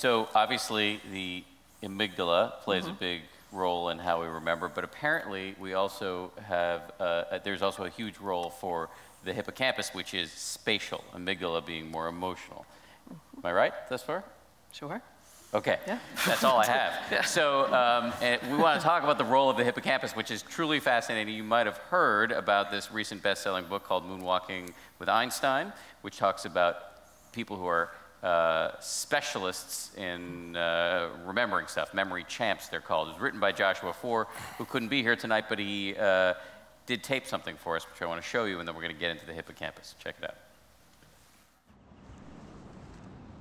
so obviously the amygdala plays a big role in how we remember, but apparently we also have, uh, there's also a huge role for the hippocampus, which is spatial, amygdala being more emotional. Am I right thus far? Sure. Okay, yeah. that's all I have. So um, and we want to talk about the role of the hippocampus, which is truly fascinating. You might have heard about this recent best-selling book called Moonwalking with Einstein, which talks about people who are uh, specialists in uh, remembering stuff, memory champs they're called. It was written by Joshua Foer, who couldn't be here tonight, but he uh, did tape something for us, which I want to show you, and then we're going to get into the hippocampus. Check it out.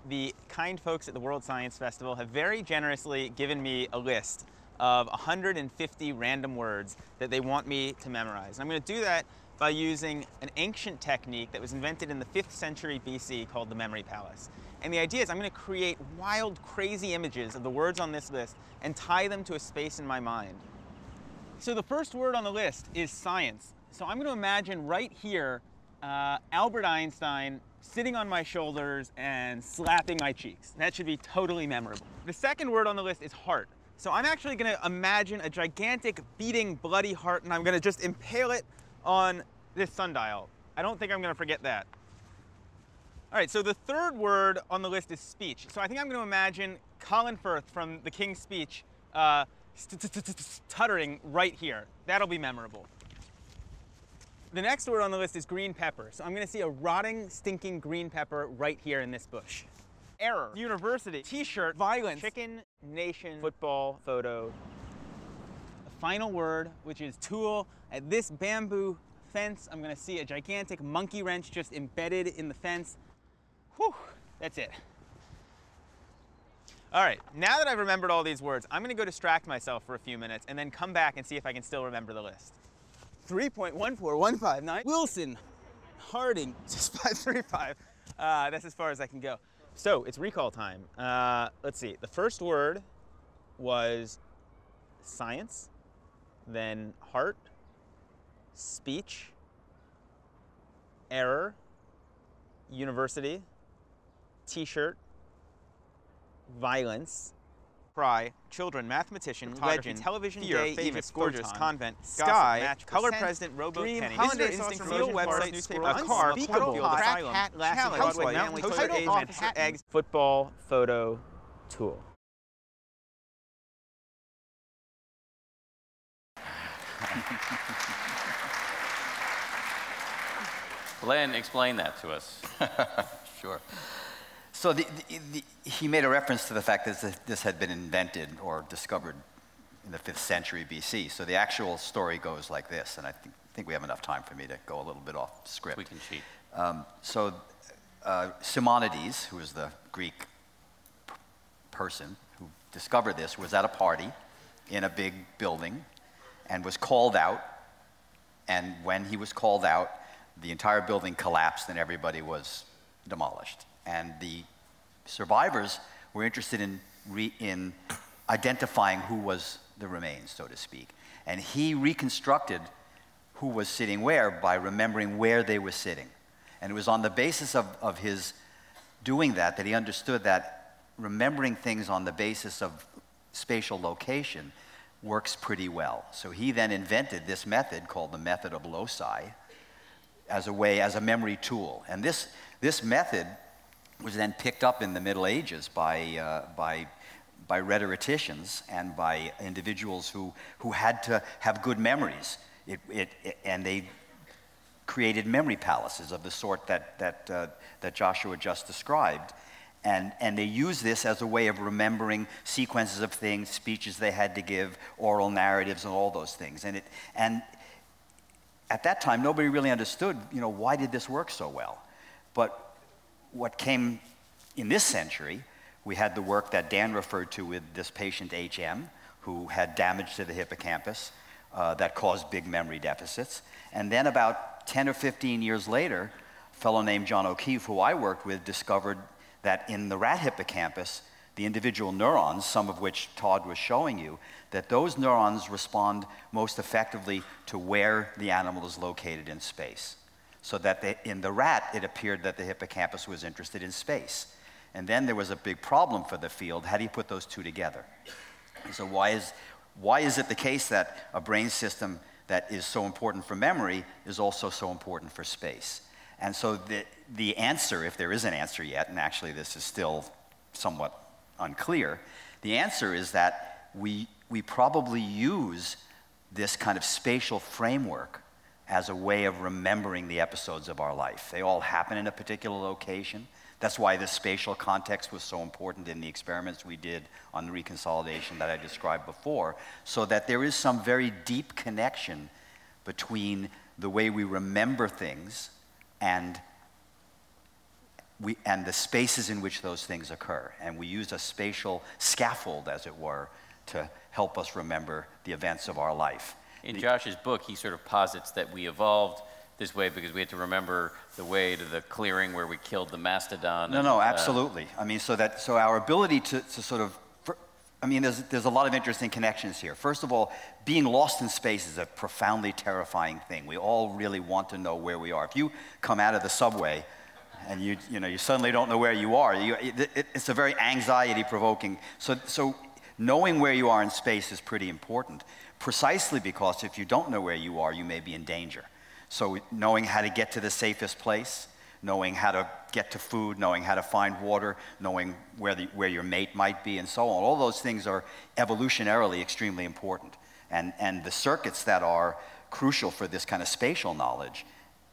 the kind folks at the World Science Festival have very generously given me a list of 150 random words that they want me to memorize. And I'm going to do that by using an ancient technique that was invented in the 5th century BC called the memory palace. And the idea is I'm going to create wild, crazy images of the words on this list and tie them to a space in my mind. So the first word on the list is science. So I'm going to imagine right here uh, Albert Einstein sitting on my shoulders and slapping my cheeks. That should be totally memorable. The second word on the list is heart. So I'm actually gonna imagine a gigantic beating bloody heart and I'm gonna just impale it on this sundial. I don't think I'm gonna forget that. All right, so the third word on the list is speech. So I think I'm gonna imagine Colin Firth from The King's Speech uh, stuttering right here. That'll be memorable. The next word on the list is green pepper. So I'm gonna see a rotting, stinking green pepper right here in this bush. Error, university, t-shirt, violence, chicken, nation, football, photo. The final word, which is tool. At this bamboo fence, I'm gonna see a gigantic monkey wrench just embedded in the fence. Whew, that's it. All right, now that I've remembered all these words, I'm gonna go distract myself for a few minutes and then come back and see if I can still remember the list. 3.14159. Wilson, Harding, 6535. Uh, that's as far as I can go. So it's recall time. Uh, let's see. The first word was science, then heart, speech, error, university, t-shirt, violence, cry, children, mathematician, legend, television, fear, day, famous, gorgeous, photon, convent, sky, match, color president, robo, dream, penny, holiday instinct, seal, website, newspaper, a car, speakable, asylum, hat, challenge, Broadway, manly, toaster, age, Manchester, eggs, football, photo, tool. Lynn, explain that to us. Sure. So the, the, the, he made a reference to the fact that this had been invented or discovered in the 5th century BC. So the actual story goes like this, and I think, think we have enough time for me to go a little bit off script. We can cheat. Um, so uh, Simonides, who was the Greek p- person who discovered this, was at a party in a big building and was called out. And when he was called out, the entire building collapsed and everybody was demolished. And the survivors were interested in, in identifying who was the remains, so to speak. And he reconstructed who was sitting where by remembering where they were sitting. And it was on the basis of, of his doing that that he understood that remembering things on the basis of spatial location works pretty well. So he then invented this method called the method of loci as a way, as a memory tool. And this, this method was then picked up in the Middle Ages by, uh, by, by rhetoricians and by individuals who, who had to have good memories. It, it, it, and they created memory palaces of the sort that, that, uh, that Joshua just described. And, and they used this as a way of remembering sequences of things, speeches they had to give, oral narratives, and all those things. And, it, and at that time, nobody really understood, you know, why did this work so well? But what came in this century, we had the work that Dan referred to with this patient HM, who had damage to the hippocampus uh, that caused big memory deficits. And then about 10 or 15 years later, a fellow named John O'Keefe, who I worked with, discovered that in the rat hippocampus, the individual neurons, some of which Todd was showing you, that those neurons respond most effectively to where the animal is located in space so that they, in the rat, it appeared that the hippocampus was interested in space. And then there was a big problem for the field. How do you put those two together? And so why is, why is it the case that a brain system that is so important for memory is also so important for space? And so the, the answer, if there is an answer yet, and actually this is still somewhat unclear, the answer is that we, we probably use this kind of spatial framework as a way of remembering the episodes of our life. They all happen in a particular location. That's why the spatial context was so important in the experiments we did on the reconsolidation that I described before, so that there is some very deep connection between the way we remember things and, we, and the spaces in which those things occur. And we use a spatial scaffold, as it were, to help us remember the events of our life. In the, Josh's book, he sort of posits that we evolved this way because we had to remember the way to the clearing where we killed the mastodon. No, and, no, uh, absolutely. Uh, I mean, so that so our ability to, to sort of I mean, there's, there's a lot of interesting connections here. First of all, being lost in space is a profoundly terrifying thing. We all really want to know where we are. If you come out of the subway and you, you, know, you suddenly don't know where you are, you, it, it's a very anxiety provoking. So, so knowing where you are in space is pretty important, precisely because if you don't know where you are, you may be in danger. So knowing how to get to the safest place, knowing how to get to food, knowing how to find water, knowing where, the, where your mate might be, and so on. All those things are evolutionarily extremely important. And, and the circuits that are crucial for this kind of spatial knowledge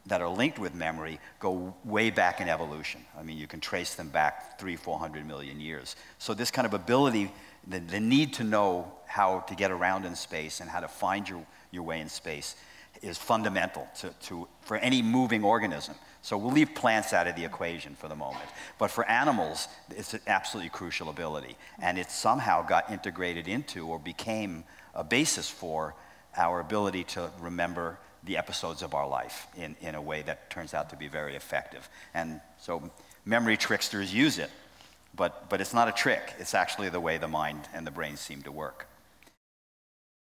that are linked with memory go way back in evolution. I mean, you can trace them back three, 400 million years. So this kind of ability, the, the need to know how to get around in space and how to find your, your way in space is fundamental to, to, for any moving organism. So we'll leave plants out of the equation for the moment. But for animals, it's an absolutely crucial ability. And it somehow got integrated into or became a basis for our ability to remember the episodes of our life in, in a way that turns out to be very effective. And so memory tricksters use it, but, but it's not a trick. It's actually the way the mind and the brain seem to work.